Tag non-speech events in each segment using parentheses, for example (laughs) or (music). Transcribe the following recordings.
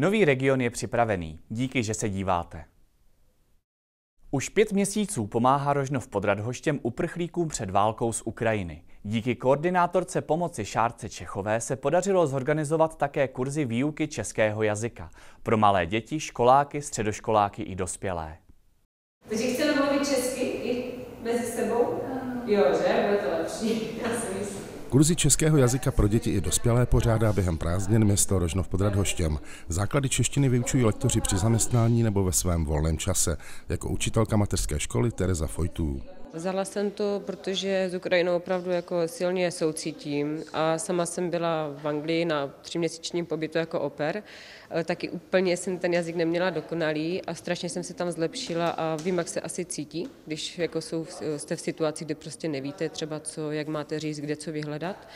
Nový region je připravený. Díky, že se díváte. Už pět měsíců pomáhá Rožnov pod Radhoštěm uprchlíkům před válkou z Ukrajiny. Díky koordinátorce pomoci Šárce Čechové se podařilo zorganizovat také kurzy výuky českého jazyka pro malé děti, školáky, středoškoláky i dospělé. Takže chceme mluvit česky i mezi sebou? Jo, že? Bude to lepší. (laughs) Já si myslím. Kurzy českého jazyka pro děti i dospělé pořádá během prázdnin město Rožnov pod Radhoštěm. Základy češtiny vyučují lektoři při zaměstnání nebo ve svém volném čase, jako učitelka mateřské školy Tereza Fojtů. Vzala jsem to, protože s Ukrajinou opravdu jako silně soucítím a sama jsem byla v Anglii na tříměsíčním pobytu jako oper. Taky úplně jsem ten jazyk neměla dokonalý a strašně jsem se tam zlepšila a vím, jak se asi cítí, když jako jsou, jste v situaci, kdy prostě nevíte třeba, co, jak máte říct, kde co vyhledat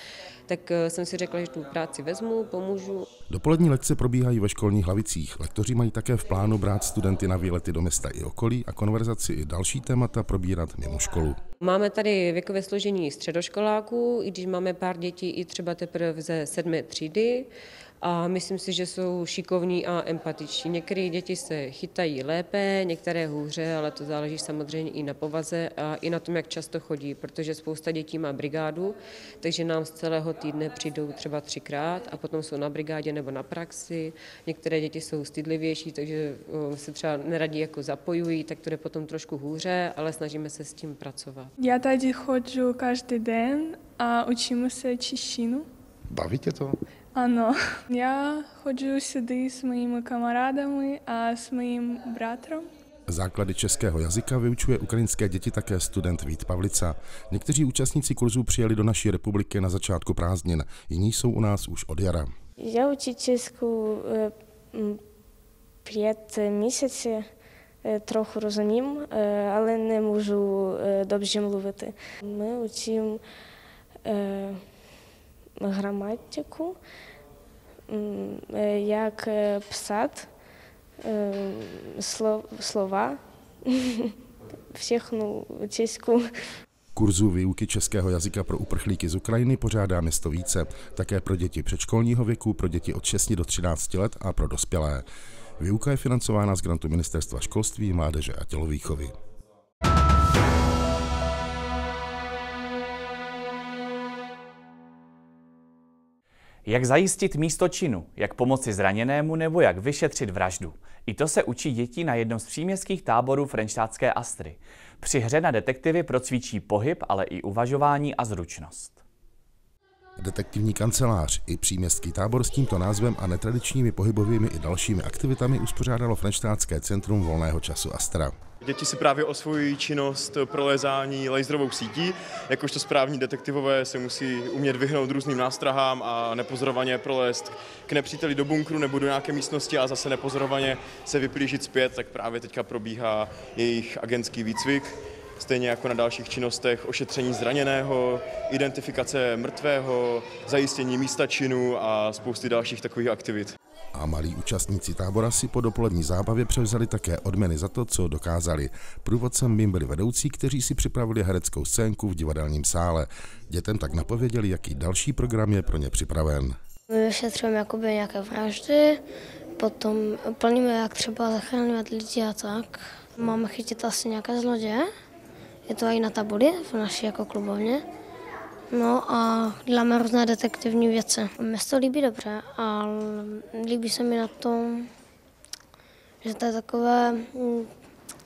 tak eh, jsem si řekla, že tu práci vezmu, pomůžu. Dopolední lekce probíhají ve školních hlavicích. Lektoři mají také v plánu brát studenty na výlety do města i okolí a konverzaci i další témata probírat mimo školu. Máme tady věkové složení středoškoláků, i když máme pár dětí i třeba teprve ze sedmé třídy a myslím si, že jsou šikovní a empatiční. Některé děti se chytají lépe, některé hůře, ale to záleží samozřejmě i na povaze a i na tom, jak často chodí, protože spousta dětí má brigádu, takže nám z celého týdne přijdou třeba třikrát a potom jsou na brigádě nebo na praxi. Některé děti jsou stydlivější, takže se třeba neradí jako zapojují, tak to jde potom trošku hůře, ale snažíme se s tím pracovat. Já tady chodžu každý den a učím se češtinu. Baví tě to? Ano, (laughs) já chodžu сюди s mými kamarádami a s mým bratrem. Základy českého jazyka vyučuje ukrajinské děti také student Vít Pavlica. Někteří účastníci kurzů přijeli do naší republiky na začátku prázdnin, jiní jsou u nás už od jara. Já učím českou pět měsíců, trochu rozumím, ale nemůžu dobře mluvit. My učím граматику, як писати слова, všechnu českou. Kurzů výuky českého jazyka pro uprchlíky z Ukrajiny pořádá město více, také pro děti předškolního věku, pro děti od 6 do 13 let a pro dospělé. Výuka je financována z grantu Ministerstva školství, mládeže a tělovýchovy. Jak zajistit místo činu, jak pomoci zraněnému nebo jak vyšetřit vraždu. I to se učí děti na jednom z příměstských táborů frenštátské Astry. Při hře na detektivy procvičí pohyb, ale i uvažování a zručnost. Detektivní kancelář i příměstský tábor s tímto názvem a netradičními pohybovými i dalšími aktivitami uspořádalo Frenštátské centrum volného času Astra. Děti si právě osvojují činnost prolézání laserovou sítí. Jakožto správní detektivové se musí umět vyhnout různým nástrahám a nepozorovaně prolézt k nepříteli do bunkru nebo do nějaké místnosti a zase nepozorovaně se vyplížit zpět, tak právě teďka probíhá jejich agentský výcvik. Stejně jako na dalších činnostech ošetření zraněného, identifikace mrtvého, zajištění místa činu a spousty dalších takových aktivit a malí účastníci tábora si po dopolední zábavě převzali také odměny za to, co dokázali. Průvodcem jim byli vedoucí, kteří si připravili hereckou scénku v divadelním sále. Dětem tak napověděli, jaký další program je pro ně připraven. Vyšetřujeme jakoby nějaké vraždy, potom plníme, jak třeba zachraňovat lidi a tak. Máme chytit asi nějaké zloděje. Je to i na tabuli v naší jako klubovně. No a děláme různé detektivní věci. Mně se to líbí dobře a líbí se mi na tom, že to je takové mm,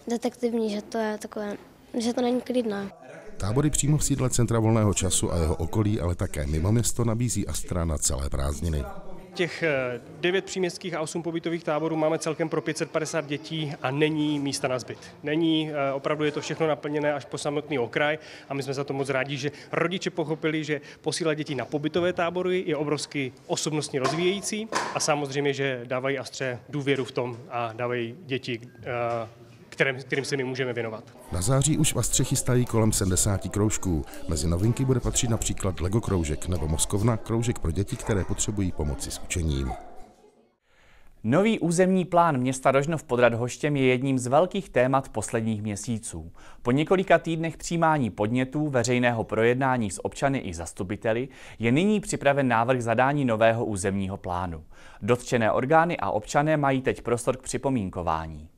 detektivní, že to je takové, že to není klidné. Tábory přímo v sídle Centra volného času a jeho okolí, ale také mimo město nabízí Astra na celé prázdniny. Těch eh, devět příměstských a osm pobytových táborů máme celkem pro 550 dětí a není místa na zbyt. Není, eh, opravdu je to všechno naplněné až po samotný okraj a my jsme za to moc rádi, že rodiče pochopili, že posílat děti na pobytové tábory je obrovsky osobnostně rozvíjející a samozřejmě, že dávají Astře důvěru v tom a dávají děti eh, kterým, kterým se my můžeme věnovat. Na září už vás chystají kolem 70 kroužků. Mezi novinky bude patřit například Lego kroužek nebo Moskovna kroužek pro děti, které potřebují pomoci s učením. Nový územní plán města Rožnov pod Radhoštěm je jedním z velkých témat posledních měsíců. Po několika týdnech přijímání podnětů, veřejného projednání s občany i zastupiteli je nyní připraven návrh zadání nového územního plánu. Dotčené orgány a občané mají teď prostor k připomínkování.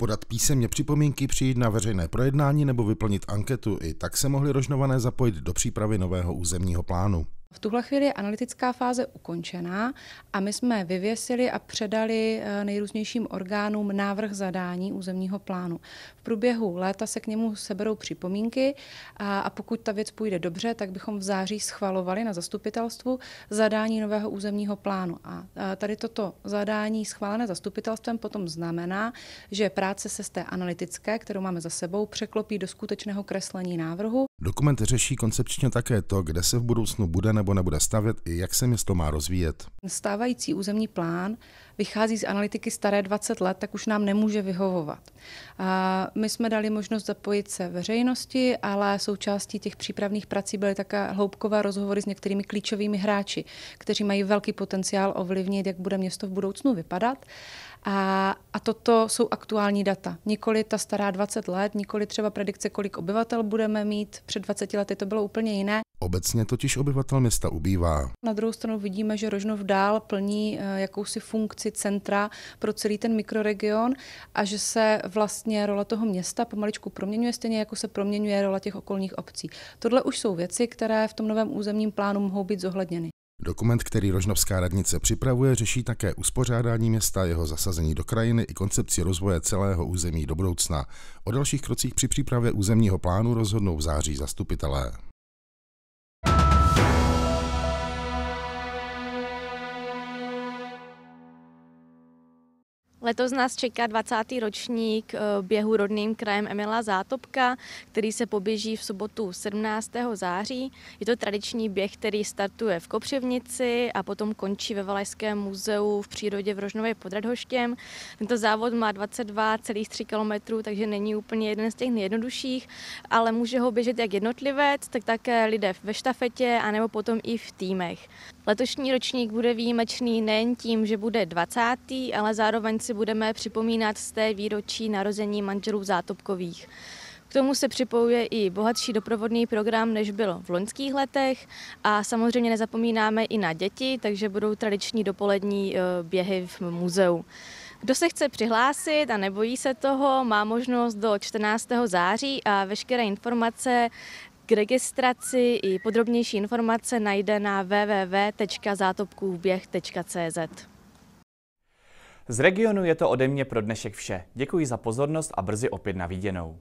Podat písemně připomínky, přijít na veřejné projednání nebo vyplnit anketu. I tak se mohli rožnované zapojit do přípravy nového územního plánu. V tuhle chvíli je analytická fáze ukončená a my jsme vyvěsili a předali eh, nejrůznějším orgánům návrh zadání územního plánu. V průběhu léta se k němu seberou připomínky a, a pokud ta věc půjde dobře, tak bychom v září schvalovali na zastupitelstvu zadání nového územního plánu. A tady toto zadání schválené zastupitelstvem potom znamená, že práce se z té analytické, kterou máme za sebou, překlopí do skutečného kreslení návrhu. Dokument řeší koncepčně také to, kde se v budoucnu bude nebo nebude stavět i jak se město má rozvíjet. Stávající územní plán vychází z analytiky staré 20 let, tak už nám nemůže vyhovovat. A my jsme dali možnost zapojit se veřejnosti, ale součástí těch přípravných prací byly také hloubkové rozhovory s některými klíčovými hráči, kteří mají velký potenciál ovlivnit, jak bude město v budoucnu vypadat. A, a toto jsou aktuální data. Nikoli ta stará 20 let, nikoli třeba predikce, kolik obyvatel budeme mít. Před 20 lety to bylo úplně jiné. Obecně totiž obyvatel města ubývá. Na druhou stranu vidíme, že Rožnov dál plní eh, jakousi funkci centra pro celý ten mikroregion a že se vlastně role toho města pomaličku proměňuje, stejně jako se proměňuje role těch okolních obcí. Tohle už jsou věci, které v tom novém územním plánu mohou být zohledněny. Dokument, který Rožnovská radnice připravuje, řeší také uspořádání města, jeho zasazení do krajiny i koncepci rozvoje celého území do budoucna. O dalších krocích při přípravě územního plánu rozhodnou v září zastupitelé. Letos nás čeká 20. ročník eh, běhu rodným krajem Emila Zátopka, který se poběží v sobotu 17. září. Je to tradiční běh, který startuje v Kopřivnici a potom končí ve Valajském muzeu v přírodě v Rožnově pod Radhoštěm. Tento závod má 22,3 km, takže není úplně jeden z těch nejjednodušších, ale může ho běžet jak jednotlivec, tak také lidé ve štafetě, anebo potom i v týmech. Letošní ročník bude výjimečný nejen tím, že bude 20., ale zároveň si budeme připomínat z té výročí narození manželů Zátopkových. K tomu se připojuje i bohatší doprovodný program, než bylo v loňských letech a samozřejmě nezapomínáme i na děti, takže budou tradiční dopolední eh, běhy v muzeu. Kdo se chce přihlásit a nebojí se toho, má možnost do 14. září a veškeré informace k registraci i podrobnější informace najde na www.zátopkůvběh.cz. Z regionu je to ode mě pro dnešek vše. Děkuji za pozornost a brzy opět na viděnou.